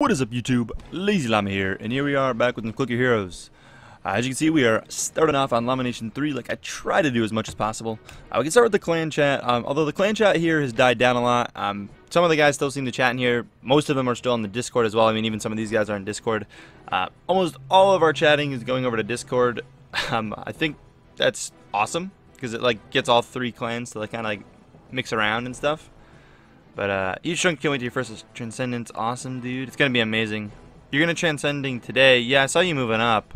What is up YouTube? LazeeLlama here, and here we are back with some Click Heroes. Uh, as you can see, we are starting off on Llama Nation 3 like I try to do as much as possible. Uh, we can start with the clan chat, um, although the clan chat here has died down a lot. Um, some of the guys still seem to chat in here. Most of them are still on the Discord as well. I mean, even some of these guys are in Discord. Uh, almost all of our chatting is going over to Discord. Um, I think that's awesome, because it like gets all three clans to like kind of like mix around and stuff. But uh, Huge Chunk can't wait to your first Transcendence. Awesome, dude. It's going to be amazing. You're going to Transcending today. Yeah, I saw you moving up.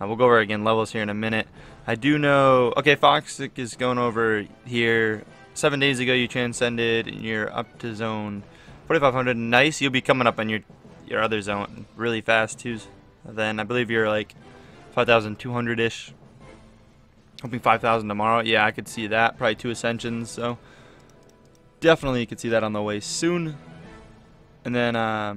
Uh, we'll go over again levels here in a minute. I do know... Okay, Fox is going over here. Seven days ago you Transcended and you're up to zone 4500. Nice. You'll be coming up on your, your other zone really fast, too. Then I believe you're like 5,200-ish. Hoping 5,000 tomorrow. Yeah, I could see that. Probably two Ascensions, so definitely you can see that on the way soon. And then uh,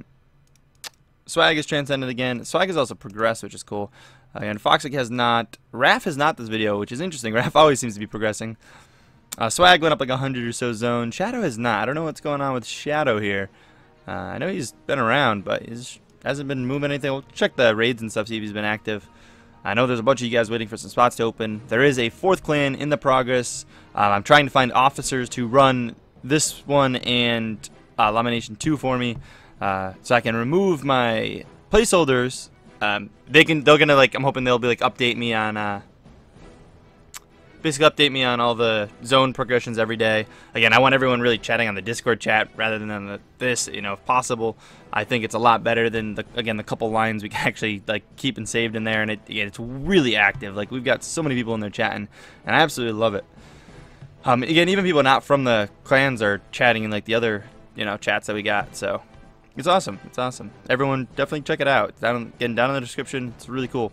Swag is transcended again. Swag is also progressed, which is cool. Uh, and Foxic has not. Raph has not this video, which is interesting. Raph always seems to be progressing. Uh, Swag went up like 100 or so zone. Shadow has not. I don't know what's going on with Shadow here. Uh, I know he's been around, but he hasn't been moving anything. We'll check the raids and stuff, see if he's been active. I know there's a bunch of you guys waiting for some spots to open. There is a fourth clan in the progress. Um, I'm trying to find officers to run this one and uh, Llama Nation 2 for me, uh, so I can remove my placeholders. Um, they can, they're gonna like, I'm hoping they'll be like update me on, uh, basically update me on all the zone progressions every day. Again, I want everyone really chatting on the Discord chat rather than on the, this, you know, if possible. I think it's a lot better than the, again the couple lines we can actually like keep and saved in there, and it, again, it's really active. Like we've got so many people in there chatting, and I absolutely love it. Um, again, even people not from the clans are chatting in like the other, you know, chats that we got. So it's awesome. It's awesome. Everyone definitely check it out. Down, getting down in the description. It's really cool.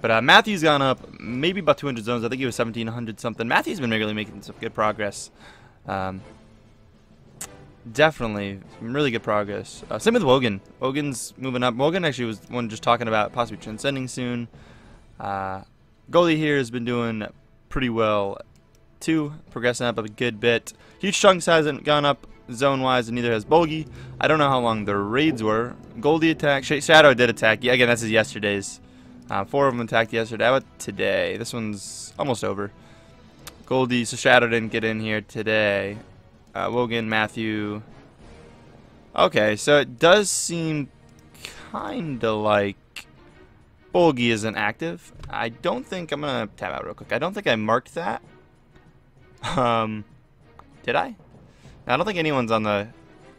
But uh, Matthew's gone up maybe about 200 zones. I think he was 1700 something. Matthew's been really making some good progress. Um, definitely really good progress. Uh, same with Wogan. Wogan's moving up. Wogan actually was one just talking about possibly transcending soon. Uh, Goldie here has been doing pretty well two, progressing up a good bit. Huge Chunks hasn't gone up zone-wise, and neither has Bulgy. I don't know how long the raids were. Goldie attacked. Shadow did attack. Yeah, again, this is yesterday's. Uh, four of them attacked yesterday. How about today? This one's almost over. Goldie, so Shadow didn't get in here today. Uh, Wogan, Matthew. Okay, so it does seem kind of like Bulgy isn't active. I don't think, I'm going to tab out real quick. I don't think I marked that. Um, did I? I don't think anyone's on the...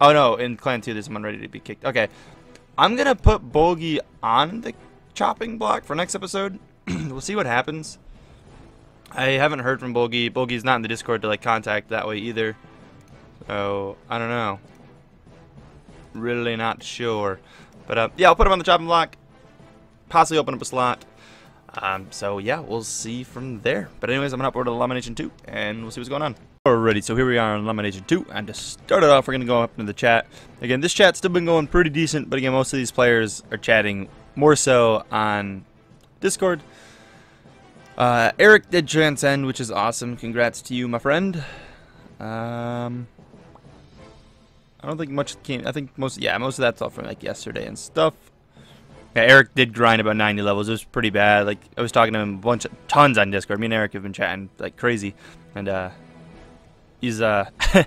Oh, no, in Clan 2, there's someone ready to be kicked. Okay. I'm going to put Bulgy on the chopping block for next episode. we'll see what happens. I haven't heard from Bulgy. Bulgy's not in the Discord to, like, contact that way either. So, I don't know. Really not sure. But, uh, yeah, I'll put him on the chopping block. Possibly open up a slot. Um, so yeah, we'll see from there. But anyways, I'm gonna upload to Llama Nation 2, and we'll see what's going on. Alrighty, so here we are on Llama Nation 2, and to start it off, we're gonna go up into the chat. Again, this chat's still been going pretty decent, but again, most of these players are chatting more so on Discord. Uh, Eric did transcend, which is awesome. Congrats to you, my friend. Um, I don't think much came. I think most, yeah, most of that's all from like yesterday and stuff. Yeah, Eric did grind about 90 levels. It was pretty bad. Like I was talking to him a bunch of tons on Discord. Me and Eric have been chatting like crazy, and uh, he's uh,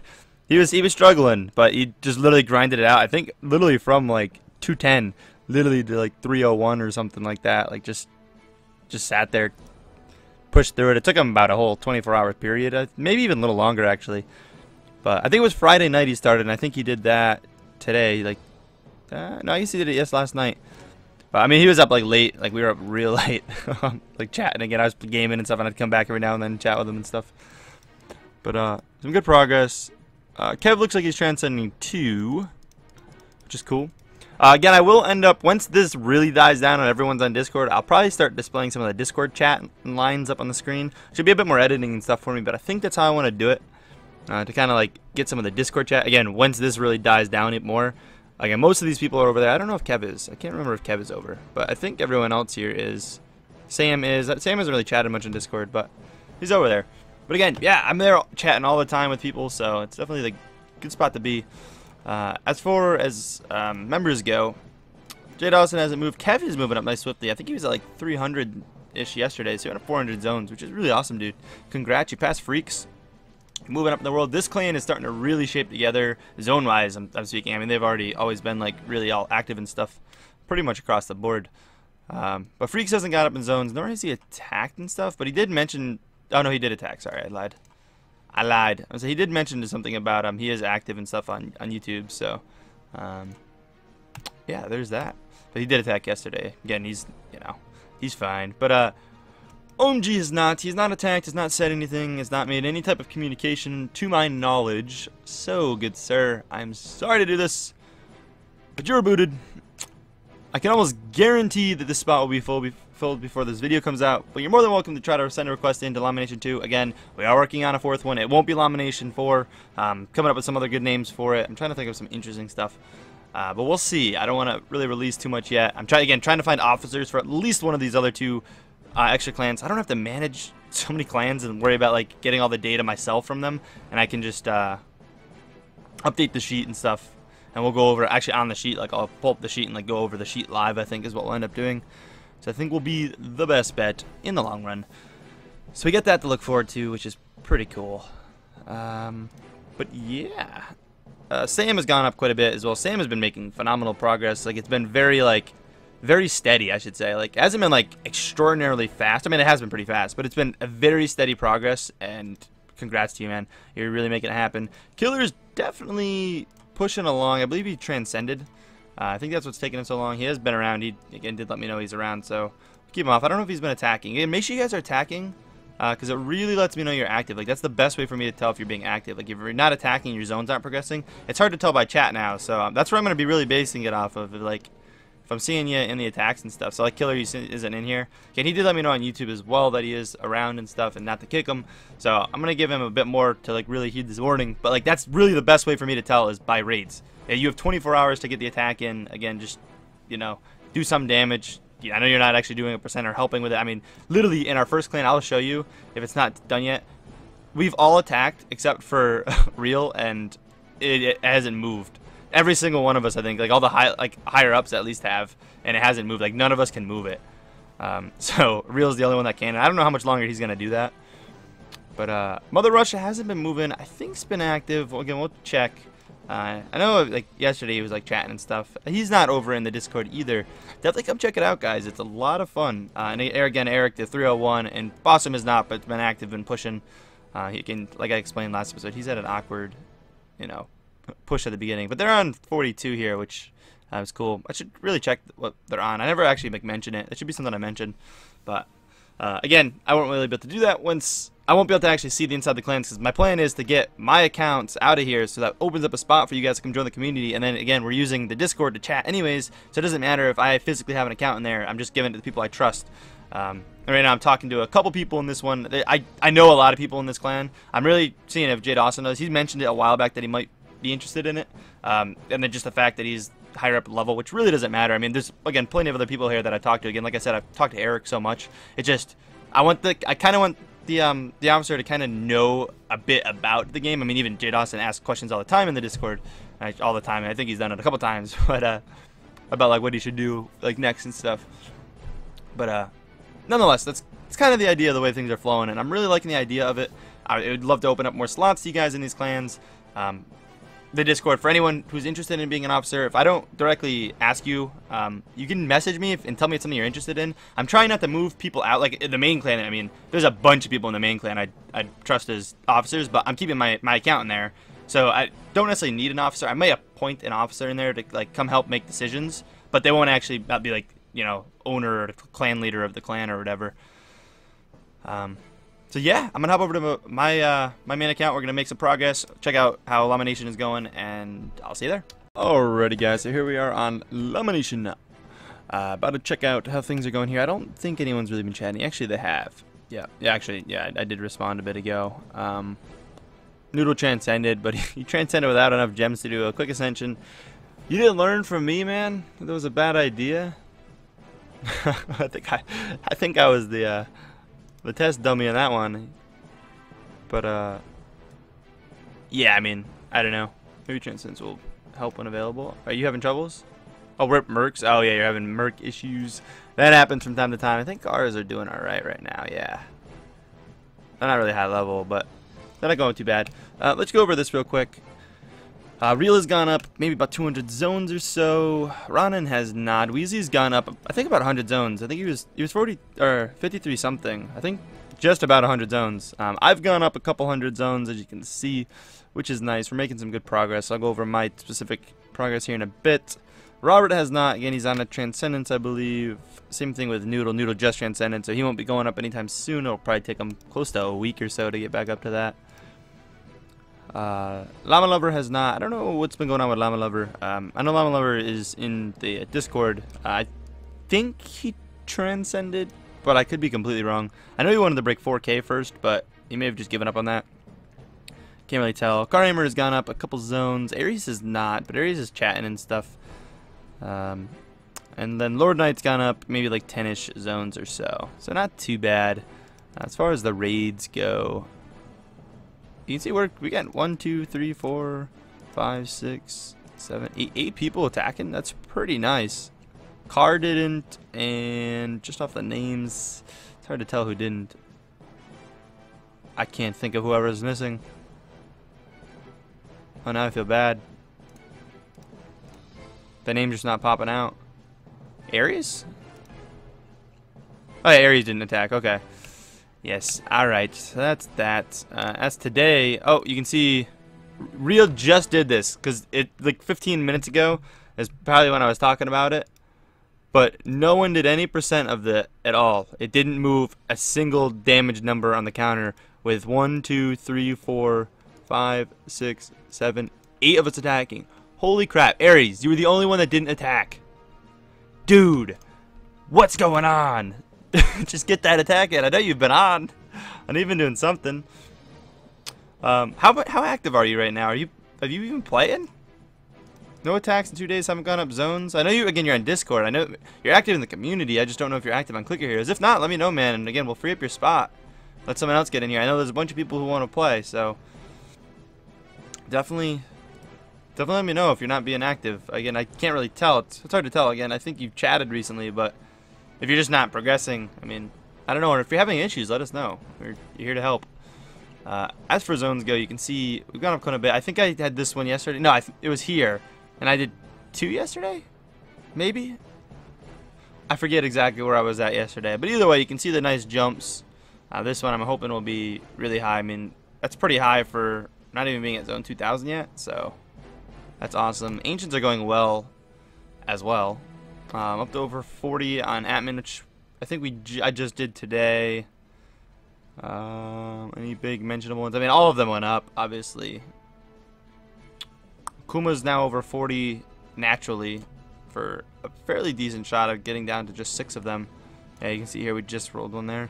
he was he was struggling, but he just literally grinded it out. I think literally from like 210, literally to like 301 or something like that. Like just just sat there, pushed through it. It took him about a whole 24 hour period, uh, maybe even a little longer actually. But I think it was Friday night he started, and I think he did that today. Like, uh, no, I guess he did it yes last night. But I mean, he was up like late, like we were up real late, like chatting again. I was gaming and stuff, and I'd come back every now and then and chat with him and stuff. But uh, some good progress. Uh, Kev looks like he's transcending two, which is cool. Uh, again, I will end up once this really dies down and everyone's on Discord. I'll probably start displaying some of the Discord chat lines up on the screen. Should be a bit more editing and stuff for me, but I think that's how I want to do it. Uh, to kind of like get some of the Discord chat. Again, once this really dies down it more, Again, most of these people are over there. I don't know if Kev is. I can't remember if Kev is over. But I think everyone else here is. Sam is. Sam hasn't really chatted much in Discord, but he's over there. But again, yeah, I'm there chatting all the time with people, so it's definitely the good spot to be. Uh, as far as um, members go, Jay Dawson hasn't moved. Kev is moving up nice swiftly. I think he was at like 300-ish yesterday, so you're at 400 zones, which is really awesome, dude. Congrats, you passed Freaks. Moving up in the world, this clan is starting to really shape together zone-wise. I'm, I'm speaking. I mean, they've already always been like really all active and stuff, pretty much across the board. Um, but Freaks hasn't got up in zones, nor has he attacked and stuff. But he did mention. Oh no, he did attack. Sorry, I lied. I lied. So he did mention something about um he is active and stuff on on YouTube. So, um, yeah, there's that. But he did attack yesterday. Again, he's you know he's fine. But uh, OMG is not. He's not attacked. Has not said anything. Has not made any type of communication to my knowledge. So good, sir. I'm sorry to do this, but you're booted. I can almost guarantee that this spot will be full filled before this video comes out, but you're more than welcome to try to send a request into Llama Nation 2. Again, we are working on a fourth one. It won't be Llama Nation 4. Um, coming up with some other good names for it. I'm trying to think of some interesting stuff. Uh, but we'll see. I don't want to really release too much yet. I'm trying again trying to find officers for at least one of these other two uh, extra clans. I don't have to manage so many clans and worry about like getting all the data myself from them, and I can just uh, update the sheet and stuff and we'll go over actually on the sheet like I'll pull up the sheet and like go over the sheet live I think is what we'll end up doing. So I think will be the best bet in the long run. So we get that to look forward to which is pretty cool. Um, but yeah uh, Sam has gone up quite a bit as well. Sam has been making phenomenal progress. Like it's been very like very steady I should say like hasn't been like extraordinarily fast I mean it has been pretty fast but it's been a very steady progress and congrats to you man you're really making it happen Killer's definitely pushing along. I believe he transcended. Uh, I think that's what's taking him so long. He has been around. He, again, did let me know he's around, so keep him off. I don't know if he's been attacking. Make sure you guys are attacking, because uh, it really lets me know you're active. Like, that's the best way for me to tell if you're being active. Like, if you're not attacking, your zones aren't progressing. It's hard to tell by chat now, so um, that's where I'm going to be really basing it off of. Like, if I'm seeing you in the attacks and stuff. So, like, Killer isn't in here. And he did let me know on YouTube as well that he is around and stuff and not to kick him. So, I'm to give him a bit more to, like, really heed this warning. But, like, that's really the best way for me to tell is by raids. Yeah, you have 24 hours to get the attack in. Again, just, you know, do some damage. I know you're not actually doing a percent or helping with it. I mean, literally in our first clan, I'll show you if it's not done yet. We've all attacked except for Real, and it, it, hasn't moved. Every single one of us, I think, like all the high, like higher ups at least have, and it hasn't moved. Like none of us can move it. Um, so Real's the only one that can. And I don't know how much longer he's gonna do that. But uh, Mother Russia hasn't been moving. I think's been active. Again, we'll check. Uh, I know, like yesterday, he was like chatting and stuff. He's not over in the Discord either. Definitely come check it out, guys. It's a lot of fun. Uh, and again, Eric, the 301, and Bossum is not, but been active and pushing. Uh, he can, like I explained last episode, he's at an awkward, you know, push at the beginning. But they're on 42 here, which uh, is cool. I should really check what they're on. I never actually like mention it. It should be something I mentioned, but uh, again, I won't really be able to do that once I won't be able to actually see the inside the clans because my plan is to get my accounts out of here so that opens up a spot for you guys to come join the community and then again we're using the discord to chat anyways so it doesn't matter if I physically have an account in there I'm just giving it to the people I trust um, right now I'm talking to a couple people in this one I, I know a lot of people in this clan I'm really seeing if Jay Dawson knows he's mentioned it a while back that he might be interested in it um, and then just the fact that he's higher up level which really doesn't matter I mean there's again plenty of other people here that I talked to again like I said I've talked to Eric so much it just I want the I kind of want the um the officer to kind of know a bit about the game. I mean, even Jay Dawson asks questions all the time in the Discord, all the time. And I think he's done it a couple times, but uh, about like what he should do like next and stuff. But uh, nonetheless, that's it's kind of the idea of the way things are flowing, and I'm really liking the idea of it. I would love to open up more slots to you guys in these clans. Um, the Discord for anyone who's interested in being an officer. If I don't directly ask you, um, you can message me if, and tell me it's something you're interested in. I'm trying not to move people out. Like the main clan, I mean, there's a bunch of people in the main clan I I trust as officers, but I'm keeping my my account in there, so I don't necessarily need an officer. I may appoint an officer in there to like come help make decisions, but they won't actually be like you know owner or clan leader of the clan or whatever. Um, so yeah, I'm gonna hop over to my uh, my main account. We're gonna make some progress. Check out how Llama Nation is going, and I'll see you there. Alrighty, guys. So here we are on Llama Nation now. Uh, about to check out how things are going here. I don't think anyone's really been chatting. Actually, they have. Yeah, yeah. Actually, yeah. I, I did respond a bit ago. Um, Noodle transcended, but he transcended without enough gems to do a quick ascension. You didn't learn from me, man. That was a bad idea. I think I, I think I was the. Uh, the test dummy on that one. But, uh, yeah, I mean, I don't know. Maybe Transcendence will help when available. Are you having troubles? Oh, rip mercs. Oh yeah, you're having merc issues. That happens from time to time. I think ours are doing all right right now. Yeah, they're not really high level, but they're not going too bad. Uh, let's go over this real quick. Uh, Real has gone up maybe about 200 zones or so. Ronan has not. Wheezy's gone up, I think about 100 zones. I think he was he was 40 or 53 something. I think just about 100 zones. Um, I've gone up a couple hundred zones as you can see, which is nice. We're making some good progress. I'll go over my specific progress here in a bit. Robert has not. Again, he's on a Transcendence, I believe. Same thing with Noodle. Noodle just Transcendence, so he won't be going up anytime soon. It'll probably take him close to a week or so to get back up to that. Uh, Llama Lover has not. I don't know what's been going on with Llama Lover. Um, I know Llama Lover is in the Discord. I think he transcended, but I could be completely wrong. I know he wanted to break 4K first, but he may have just given up on that. Can't really tell. Carhammer has gone up a couple zones. Ares is not, but Ares is chatting and stuff. Um, and then Lord Knight's gone up maybe like 10-ish zones or so. So not too bad. As far as the raids go, you see we're we got one, two, three, four, five, six, seven, eight, eight people attacking. That's pretty nice. Car didn't, and just off the names, it's hard to tell who didn't. I can't think of whoever's missing. Oh, now I feel bad. The name's just not popping out. Ares? Oh, yeah, Ares didn't attack. Okay. Yes, alright, so that's that. Uh, as today, oh, you can see Real just did this, because it, like 15 minutes ago, is probably when I was talking about it, but no one did any percent of the at all. It didn't move a single damage number on the counter with one, two, three, four, five, six, seven, eight of us attacking. Holy crap, Ares, you were the only one that didn't attack. Dude, what's going on? Just get that attack in. I know you've been on. And even doing something. Um, how how active are you right now? Are you have you even playing? No attacks in two days. Haven't gone up zones. I know you again. You're on Discord. I know you're active in the community. I just don't know if you're active on Clicker Heroes. If not, let me know, man. And again, we'll free up your spot. Let someone else get in here. I know there's a bunch of people who want to play, so definitely, definitely let me know if you're not being active. Again, I can't really tell. It's, it's hard to tell. Again, I think you've chatted recently, but if you're just not progressing, I mean, I don't know. if you're having issues, let us know. We're here to help. Uh, as for zones go, you can see we've gone up quite a bit. I think I had this one yesterday. No, it was here, and I did two yesterday, maybe. I forget exactly where I was at yesterday, but either way, you can see the nice jumps. Uh, this one I'm hoping will be really high. I mean, that's pretty high for not even being at zone 2000 yet, so that's awesome. Ancients are going well as well. Um, up to over 40 on Atman, which I think we I just did today. Um, any big mentionable ones? I mean, all of them went up, obviously. Kuma's now over 40 naturally for a fairly decent shot of getting down to just six of them. Yeah, you can see here we just rolled one there.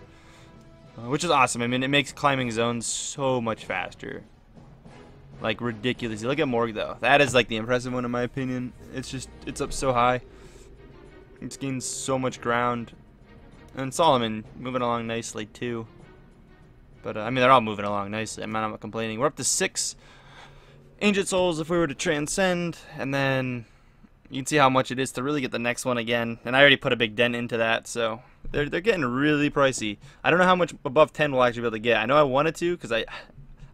Uh, which is awesome. I mean, it makes climbing zones so much faster. Like, ridiculously. Look at Morg, though. That is, like, the impressive one, in my opinion. It's just, it's up so high. It's gained so much ground. And Solomon moving along nicely too. But, uh, I mean, they're all moving along nicely. I'm not complaining. We're up to six Ancient Souls if we were to transcend. And then you can see how much it is to really get the next one again. And I already put a big dent into that, so they're, they're getting really pricey. I don't know how much above 10 we'll actually be able to get. I know I wanted to because I,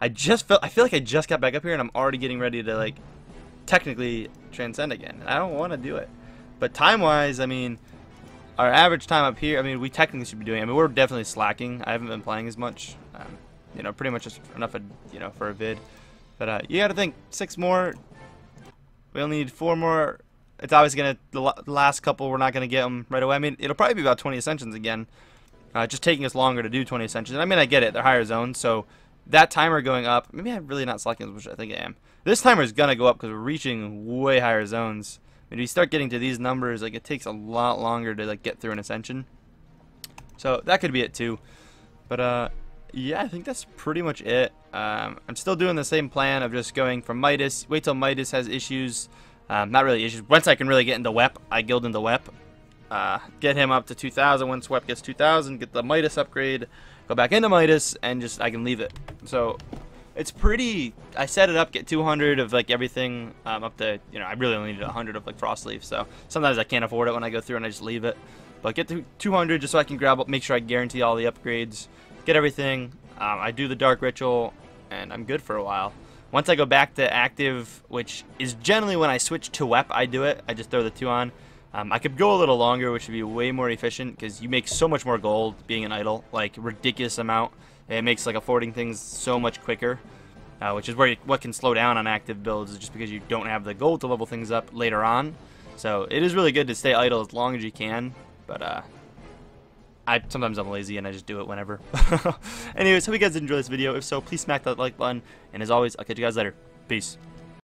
I just felt, I feel like I just got back up here and I'm already getting ready to, like, technically transcend again. I don't want to do it. But time-wise, I mean, our average time up here, I mean, we technically should be doing, I mean, we're definitely slacking. I haven't been playing as much. Um, you know, pretty much just enough, of, you know, for a vid. But uh, you got to think, six more. We only need four more. It's obviously going to, the last couple, we're not going to get them right away. I mean, it'll probably be about 20 Ascensions again. Uh, just taking us longer to do 20 Ascensions. I mean, I get it. They're higher zones, so that timer going up, maybe I'm really not slacking as much as I think I am. This timer is going to go up because we're reaching way higher zones. When you start getting to these numbers, like it takes a lot longer to like get through an ascension. So that could be it too. But uh, yeah, I think that's pretty much it. Um, I'm still doing the same plan of just going from Midas. Wait till Midas has issues. Um, not really issues. Once I can really get into WEP, I gild into WEP. Uh, get him up to 2,000. Once WEP gets 2,000, get the Midas upgrade, go back into Midas, and just I can leave it. So it's pretty. I set it up, get 200 of like everything um, up to you know I really only need 100 of like frost leaf. So sometimes I can't afford it when I go through and I just leave it. But get to 200 just so I can grab, make sure I guarantee all the upgrades, get everything. Um, I do the dark ritual, and I'm good for a while. Once I go back to active, which is generally when I switch to WEP, I do it. I just throw the two on. Um, I could go a little longer, which would be way more efficient because you make so much more gold being an idle, like ridiculous amount. It makes like affording things so much quicker, uh, which is where you, what can slow down on active builds is just because you don't have the gold to level things up later on. So it is really good to stay idle as long as you can, but uh, I sometimes I'm lazy and I just do it whenever. Anyways, hope you guys enjoyed this video. If so, please smack that like button. And as always, I'll catch you guys later. Peace.